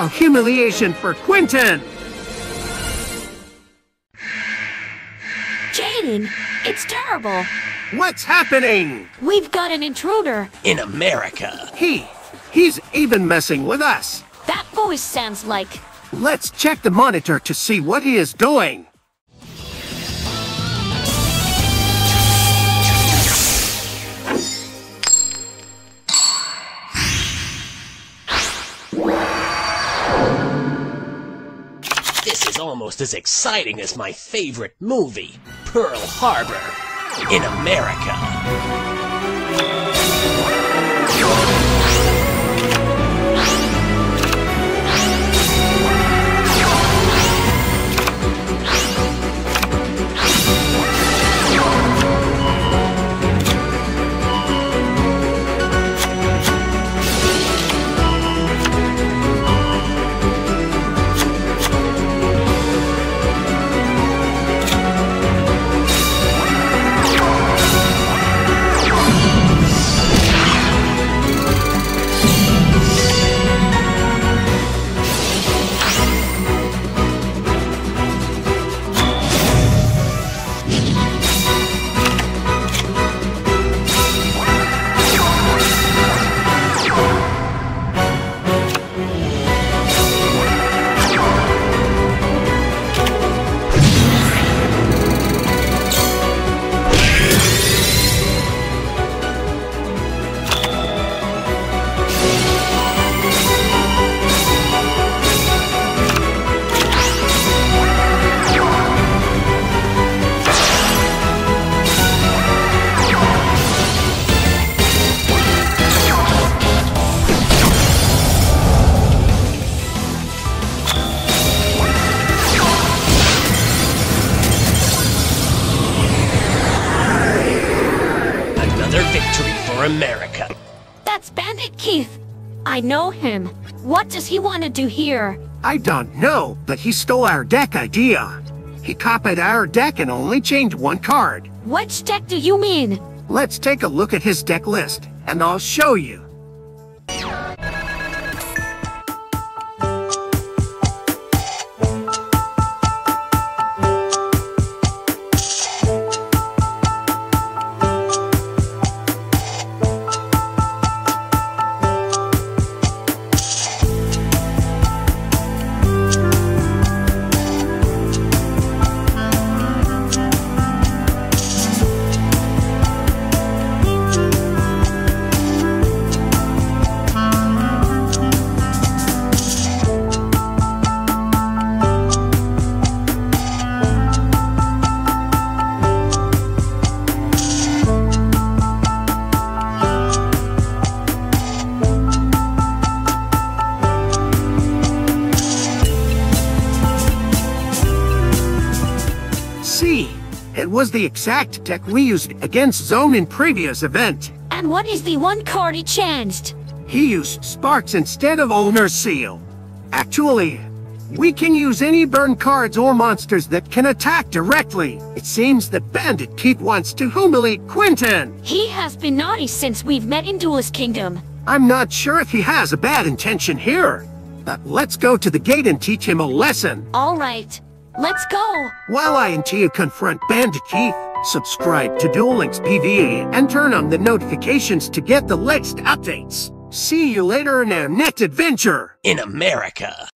A humiliation for Quinton! Jaden, it's terrible. What's happening? We've got an intruder. In America. He, he's even messing with us. That voice sounds like. Let's check the monitor to see what he is doing. Almost as exciting as my favorite movie, Pearl Harbor. In America. Another victory for America. That's Bandit Keith. I know him. What does he want to do here? I don't know, but he stole our deck idea. He copied our deck and only changed one card. Which deck do you mean? Let's take a look at his deck list, and I'll show you. It was the exact deck we used against Zone in previous event. And what is the one card he changed? He used Sparks instead of Owner's Seal. Actually, we can use any burn cards or monsters that can attack directly. It seems that Bandit Keith wants to humiliate Quinton. He has been naughty since we've met in Duelist Kingdom. I'm not sure if he has a bad intention here. But let's go to the gate and teach him a lesson. All right, let's go. While I and Téa confront Bandit Keith, subscribe to Duel Links PvE and turn on the notifications to get the latest updates. See you later in our next adventure. In America.